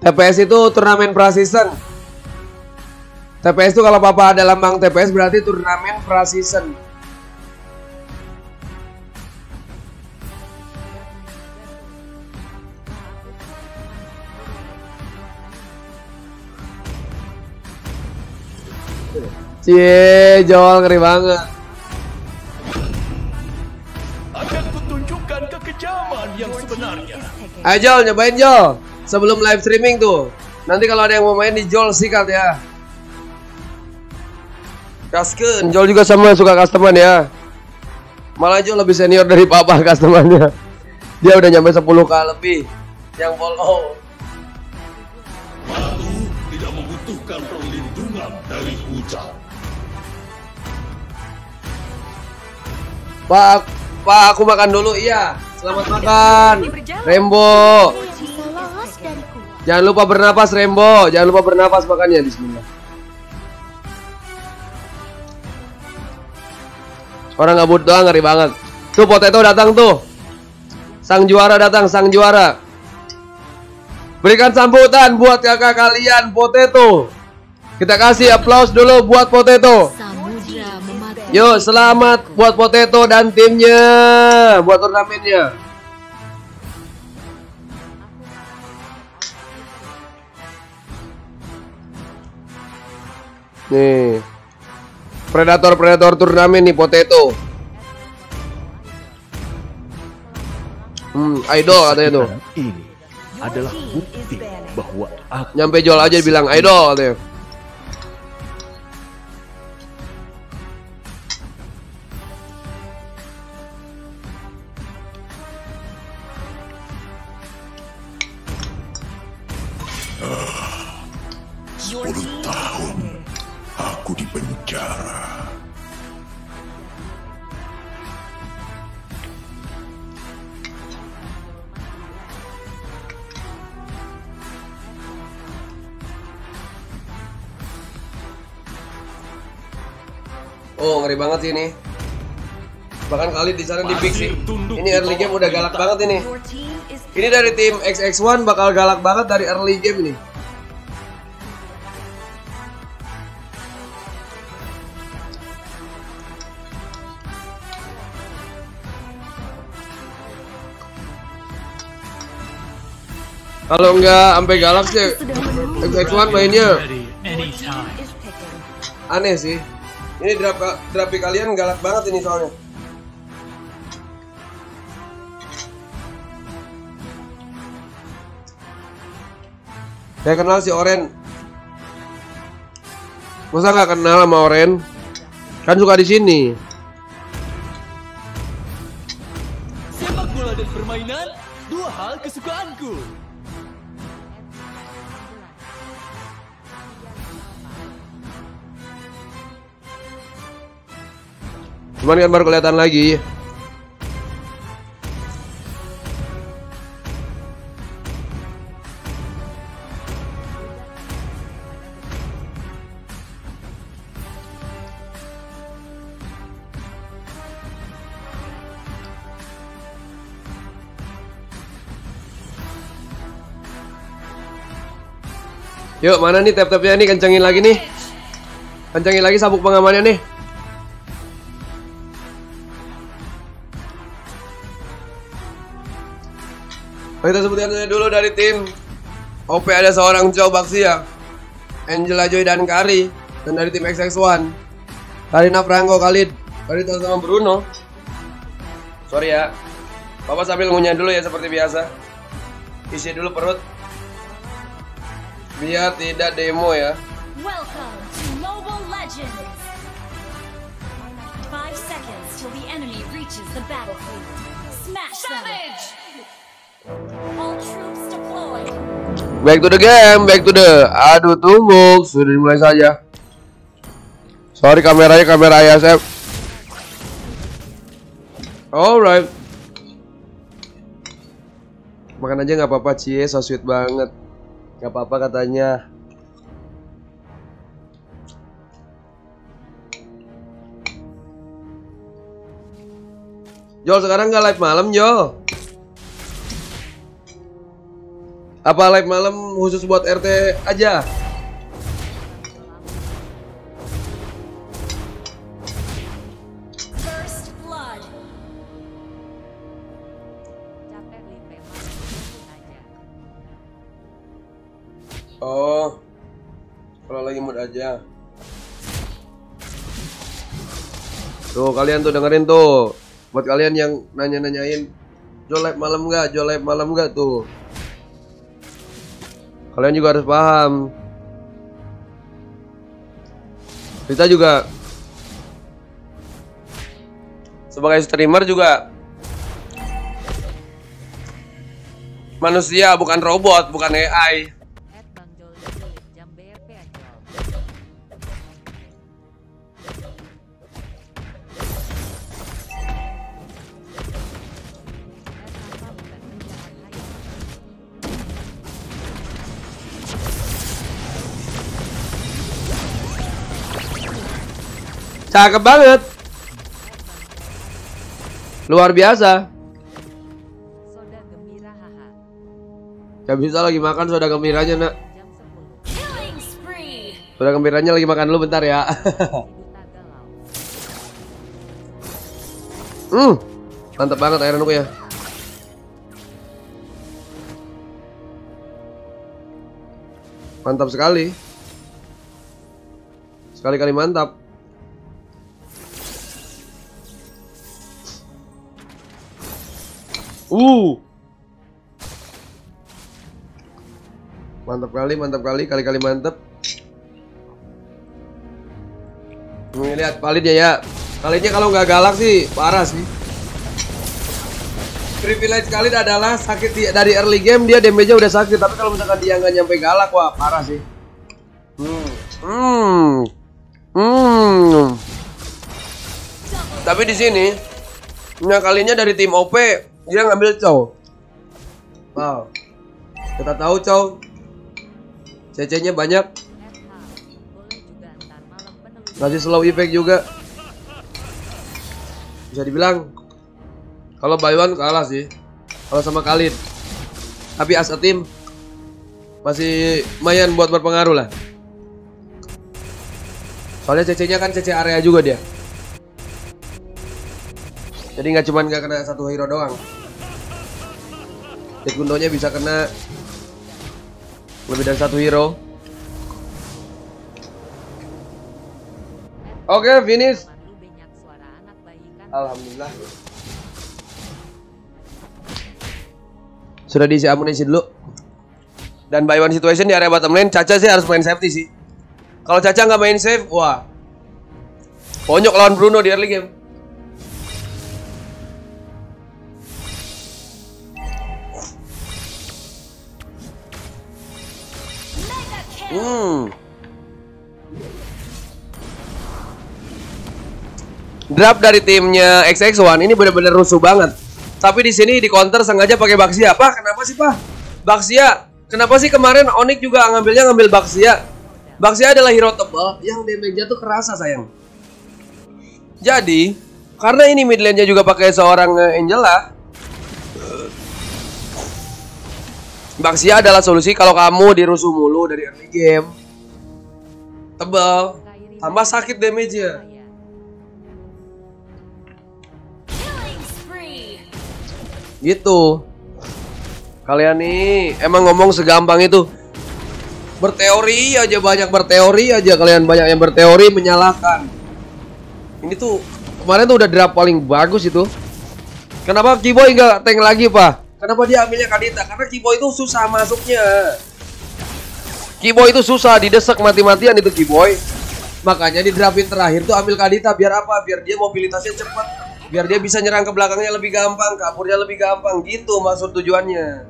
TPS itu turnamen praseason. TPS itu kalau papa ada lambang TPS berarti turnamen praseason. Cie, Jol ngeri banget. Akan kutunjukkan kekejaman yang sebenarnya. Ayo nyobain Jol. Sebelum live streaming tuh. Nanti kalau ada yang mau main di Jol sikat ya. Kasken, Jol juga sama suka customer ya. Malah Jol lebih senior dari papa customernya. Dia udah nyampe 10k lebih yang follow. Batu tidak membutuhkan perlindungan dari hujan. Pak, Pak aku makan dulu iya. Selamat makan. Rembo. Jangan lupa bernapas Rembo. Jangan lupa bernapas makannya Bismillah. Orang ngabut doang ngeri banget. Tuh potato datang tuh. Sang juara datang, sang juara. Berikan sambutan buat kakak kalian potato. Kita kasih applause dulu buat potato. Yuk, selamat buat Potato dan timnya buat turnamennya. Nih. Predator-predator turnamen nih Potato. Hmm, idol katanya tuh. Ini adalah bukti bahwa aku Nyampe jual aja bilang idol katanya. sepuluh tahun aku di penjara. Oh, ngeri banget sih ini. Bahkan kali di sana di sih. Ini early game udah galak banget ini. Ini dari tim XX1 bakal galak banget dari early game nih. Kalau nggak sampai galak sih XX1 mainnya aneh sih. Ini draft draft kalian galak banget ini soalnya. Saya kenal si Oren. Masa nggak kenal sama Oren? Kan suka di sini. Sepak bola dan permainan, dua hal kesukaanku. Cuman kan baru kelihatan lagi. Yuk, mana nih tap-tapnya nih kencengin lagi nih. Kencengin lagi sabuk pengamannya nih. Kita sebutkan saja dulu dari tim OP ada seorang Joe Baksia Angela Joy dan Kari Dan dari tim XX1 Karina Franco Khalid Karita sama Bruno Sorry ya Bapak sambil ngunyah dulu ya seperti biasa Isi dulu perut Biar tidak demo ya Welcome to Mobile Legends! Five seconds till the enemy reaches the battlefield. Smash them! Back to the game, back to the Aduh tunggu, sudah dimulai saja. Sorry kameranya kamera ISF Alright. Makan aja nggak apa-apa Cie, so sweet banget. Nggak apa-apa katanya. Jol sekarang nggak live malam Jol Apa live malam khusus buat RT aja? Oh. Kalau lagi mood aja. Tuh kalian tuh dengerin tuh. Buat kalian yang nanya-nanyain live malam nggak? Live malam nggak tuh? Kalian juga harus paham. Kita juga sebagai streamer juga manusia bukan robot, bukan AI. Cakep banget. Luar biasa. Gak bisa lagi makan soda gembiranya nak. Soda gembiranya lagi makan dulu bentar ya. hmm, mantap banget air ya. Mantap sekali. Sekali-kali mantap. Uh. Mantap kali, mantap kali, kali-kali mantap. Nih lihat palidnya ya. Palidnya kalau nggak galak sih parah sih. Privilege kali adalah sakit di, dari early game dia damage-nya udah sakit, tapi kalau misalkan dia nggak nyampe galak wah parah sih. Hmm. Hmm. Hmm. Tapi di sini kalinya dari tim OP dia ngambil cow. Wow. Kita tahu cow. CC-nya banyak. Ngasih slow effect juga. Bisa dibilang kalau one kalah sih. Kalau sama Khalid. Tapi as a team masih lumayan buat berpengaruh lah. Soalnya CC-nya kan CC area juga dia. Jadi nggak cuman nggak kena satu hero doang. Hit gundonya bisa kena lebih dari satu hero. Oke, finish. Alhamdulillah. Sudah diisi amunisi dulu. Dan by one situation di area bottom lane, Caca sih harus main safety sih. Kalau Caca nggak main safe, wah. Ponyok lawan Bruno di early game. Hmm. Draft dari timnya XX1 ini benar-benar rusuh banget. Tapi di sini di counter sengaja pakai Baxia. Pak, kenapa sih, Pak? Baxia. Kenapa sih kemarin Onyx juga ngambilnya ngambil Baxia? Baxia adalah hero tebal yang damage-nya tuh kerasa, sayang. Jadi, karena ini mid lane-nya juga pakai seorang eh, Angela, Baxia adalah solusi kalau kamu dirusuh mulu dari early game. Tebal, tambah sakit damage-nya. Gitu. Kalian nih emang ngomong segampang itu. Berteori aja banyak berteori aja kalian banyak yang berteori menyalahkan. Ini tuh kemarin tuh udah draft paling bagus itu. Kenapa Kiboy nggak tank lagi, Pak? Kenapa dia ambilnya Kadita? Karena Kiboy itu susah masuknya. Kiboy itu susah didesak mati-matian itu Kiboy. Makanya di draftin terakhir tuh ambil Kadita biar apa? Biar dia mobilitasnya cepat. Biar dia bisa nyerang ke belakangnya lebih gampang, kaburnya lebih gampang gitu maksud tujuannya.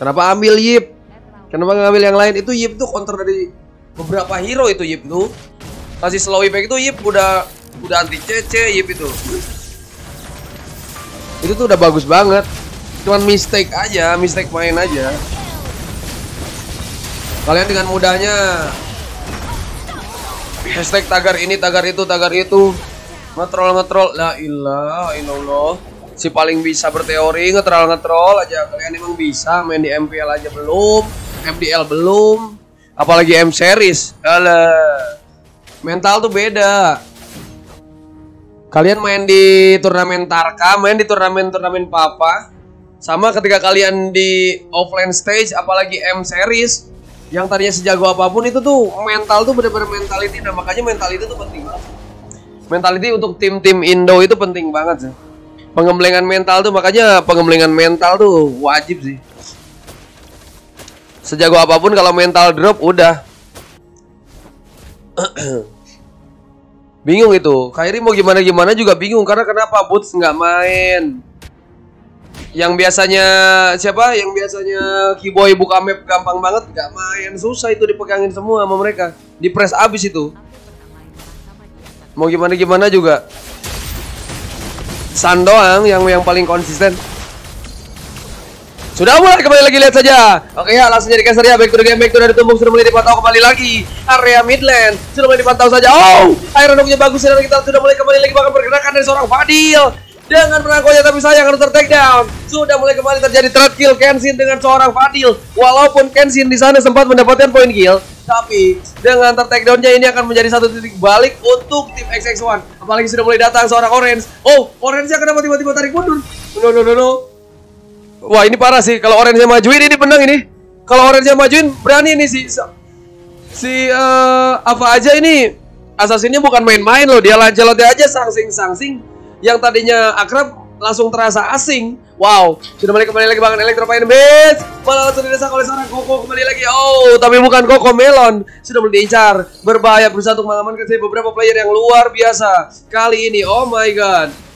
Kenapa ambil Yip? Kenapa ngambil yang lain? Itu Yip tuh counter dari beberapa hero itu Yip tuh. Kasih slow effect itu Yip udah udah anti CC Yip itu. Itu tuh udah bagus banget. Cuman mistake aja, mistake main aja. Kalian dengan mudahnya hashtag tagar ini, tagar itu, tagar itu. Ngetrol ngetrol. La ilah illallah. si paling bisa berteori ngetrol ngetrol aja kalian emang bisa main di MPL aja belum MDL belum apalagi M series Alah. mental tuh beda kalian main di turnamen Tarka main di turnamen turnamen Papa sama ketika kalian di offline stage apalagi M series yang tadinya sejago apa pun itu tuh mental tuh bener-bener mentality. Nah makanya mentality tuh penting banget. Mentality untuk tim-tim Indo itu penting banget sih. Pengembelengan mental tuh makanya pengembelengan mental tuh wajib sih. Sejago apa pun kalau mental drop udah. Bingung itu. Kairi mau gimana gimana juga bingung karena kenapa? Boots nggak main yang biasanya siapa? Yang biasanya Kiboy buka map gampang banget nggak main. Susah itu dipegangin semua sama mereka. Di press abis itu. Mau gimana gimana juga. San doang yang yang paling konsisten. Sudah mulai kembali lagi lihat saja. Oke ya langsung jadi caster ya. Back to the game back to the tumbuk sudah mulai dipantau kembali lagi. Area midland. Sudah mulai dipantau saja. Oh, randoknya bagus dan kita. Sudah mulai kembali lagi bahkan pergerakan dari seorang Fadil dengan penangkonya tapi sayang harus down. Sudah mulai kembali terjadi third kill Kenshin dengan seorang Fadil. Walaupun Kenshin di sana sempat mendapatkan poin kill, tapi dengan tertakedownnya ini akan menjadi satu titik balik untuk tim XX1. Apalagi sudah mulai datang seorang Orange. Oh, Orange-nya kenapa tiba-tiba tarik mundur? No, no, no, no. Wah, ini parah sih. Kalau Orange-nya majuin ini benang ini. Kalau Orange-nya majuin berani ini si si uh, apa aja ini Assassin-nya bukan main-main loh. Dia lancelotnya aja sangsing-sangsing yang tadinya akrab langsung terasa asing. Wow, sudah balik kembali lagi banget Electro Fire Base. Malah langsung didesak oleh seorang Koko kembali lagi. Oh, tapi bukan Koko Melon. Sudah mulai diincar. Berbahaya berusaha untuk mengamankan beberapa player yang luar biasa. Kali ini, oh my god.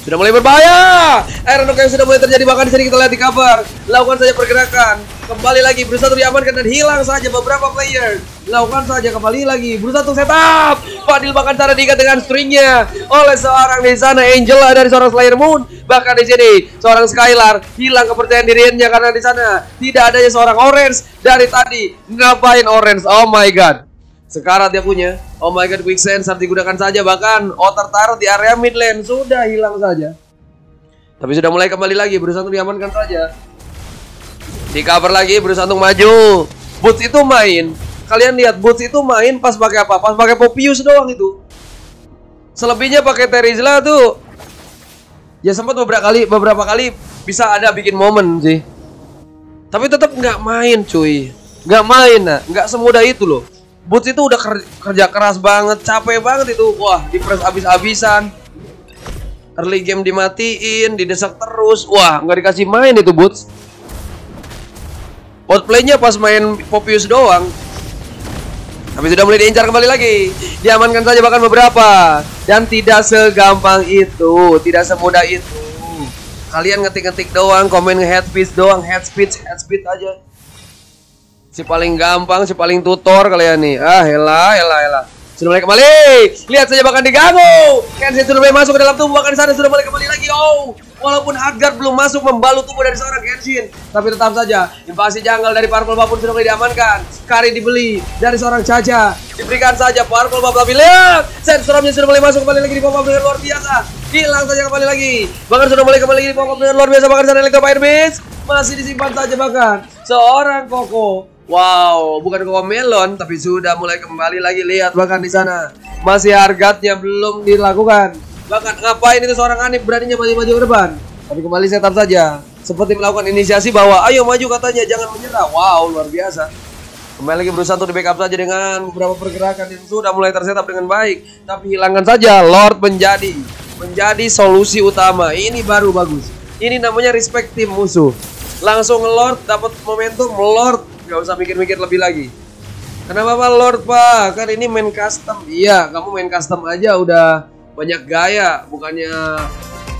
Sudah mulai berbahaya. Air yang sudah mulai terjadi bahkan di sini kita lihat di cover. Lakukan saja pergerakan. Kembali lagi berusaha untuk diamankan dan hilang saja beberapa player. Lakukan saja kembali lagi berusaha untuk setup. Fadil bahkan cara diikat dengan stringnya oleh seorang di sana Angela dari seorang Slayer Moon. Bahkan di sini seorang Skylar hilang kepercayaan dirinya karena di sana tidak adanya seorang Orange dari tadi. Ngapain Orange? Oh my god. Sekarang dia punya. Oh my god, quick sensor digunakan saja bahkan oh tertaruh di area mid lane sudah hilang saja. Tapi sudah mulai kembali lagi berusaha untuk diamankan saja. Di cover lagi berusaha untuk maju. Boots itu main. Kalian lihat Boots itu main pas pakai apa? Pas pakai Popius doang itu. Selebihnya pakai Terizla tuh. Ya sempat beberapa kali beberapa kali bisa ada bikin momen sih. Tapi tetap nggak main cuy. Nggak main nggak semudah itu loh. Boots itu udah kerja keras banget, capek banget itu. Wah, di press abis-abisan. Early game dimatiin, didesak terus. Wah, nggak dikasih main itu Boots. Outplaynya pas main Popius doang. Tapi sudah mulai diincar kembali lagi. Diamankan saja bahkan beberapa. Dan tidak segampang itu, tidak semudah itu. Kalian ngetik-ngetik doang, komen head doang, head speed, head aja. Si paling gampang, si paling tutor kalian nih. Ah, hela, hela, hela. Sudah mulai kembali. Lihat saja bahkan diganggu. Kenshin sudah mulai masuk ke dalam tubuh bahkan sana sudah mulai kembali lagi. Oh, walaupun Hardguard belum masuk membalut tubuh dari seorang Kenshin, tapi tetap saja invasi janggal dari Purple Babun sudah mulai diamankan. Kari dibeli dari seorang Caca. Diberikan saja Purple Babun tapi lihat, sensornya sudah mulai masuk kembali lagi di pop dengan luar biasa. Hilang saja kembali lagi. Bahkan sudah mulai kembali lagi di pop dengan luar biasa bahkan sana Electro Fire Beast masih disimpan saja bahkan seorang Koko Wow, bukan koko melon, tapi sudah mulai kembali lagi lihat bahkan di sana masih harganya belum dilakukan. Bahkan ngapain itu seorang Anip beraninya maju-maju ke depan? Tapi kembali setup saja, seperti melakukan inisiasi bahwa ayo maju katanya jangan menyerah. Wow, luar biasa. Kembali lagi berusaha untuk di backup saja dengan beberapa pergerakan yang sudah mulai tersetup dengan baik. Tapi hilangkan saja Lord menjadi menjadi solusi utama. Ini baru bagus. Ini namanya respect tim musuh. Langsung Lord dapat momentum Lord Gak usah mikir-mikir lebih lagi. Kenapa Pak Lord Pak? Kan ini main custom. Iya, kamu main custom aja udah banyak gaya, bukannya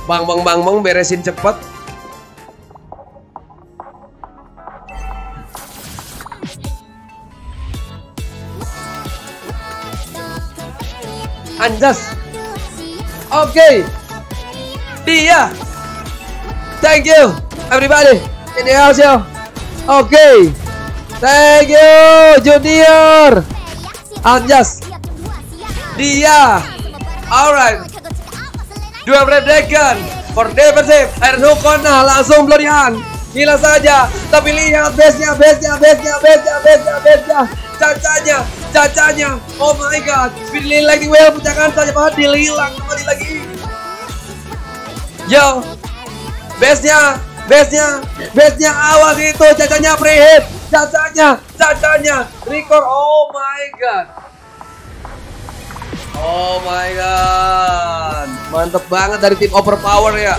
bang bang bang bang beresin cepet. Anjas. Oke. Okay. Dia. Thank you everybody in the house yo. Oke. Okay. Thank you Junior Anjas Dia Alright Dua Dragon for defensive. Iron Hook Kona langsung Blorian. Gila saja. Tapi lihat base-nya, base-nya, base-nya, base-nya, base-nya, base-nya. Cacanya, cacanya. Oh my god. Speed Lightning Whale pecahkan saja Fadil hilang kembali lagi. Yo. Base-nya, base-nya, base-nya awas itu cacanya preheat. Cacanya, cacanya. Record. Oh my god. Oh my god. Mantep banget dari tim overpower ya.